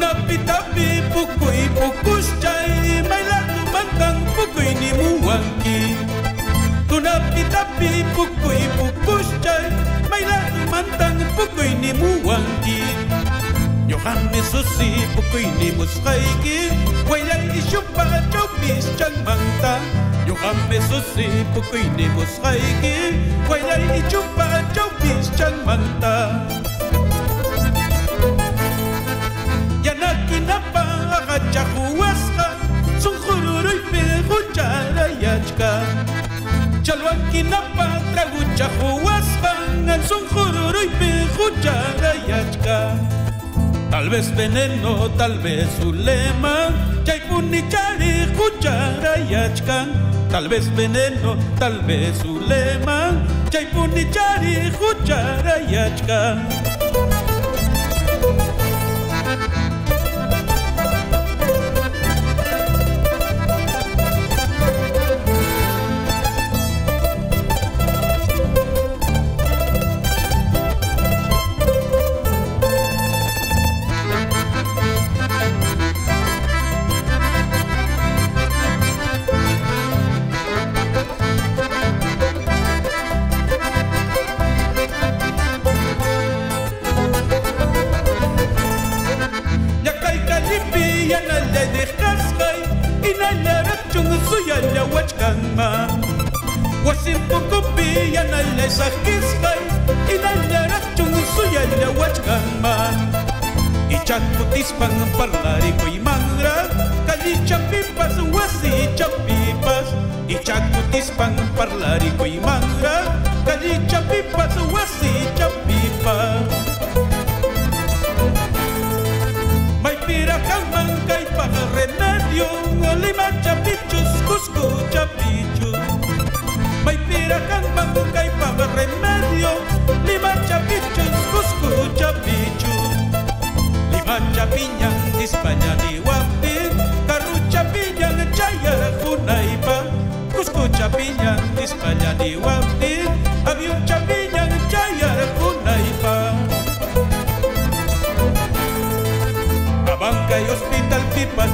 tapi pukui pukus cai mai la tu mantang pukui ni muangki. Tunapi tapi pukui pukus cai mai la tu mantang pukui ni muangki. Yohane susi pukui ni muskaiki Waya isyupa chopis chan manta Yohane susi pukui ni muskaiki Waya isyupa chopis تشكى شلوكي نبا Tal vez veneno, tal vez ulema, chaipuni chari cuchara yachkan. Tal vez veneno, tal vez ulema, chaipuni chari cuchara yachkan. waçkanma Wasimpukupi yanalesah kiskay Inallaratchun suyalla waçkanman Ichakputispan parlarikuymanra Kallichapipas wasichapipas Ichakputispan parlarikuyman May pira kang mangkay pang remedio. Lima chapichus, cusco chapichus Lima chapinyang Espanya di wapin Karu chapinyang chaya kunay pa Cusco chapinyang Espanya di wapin Avion chapinyang chaya kunay pa Abangkay Hospital Pipas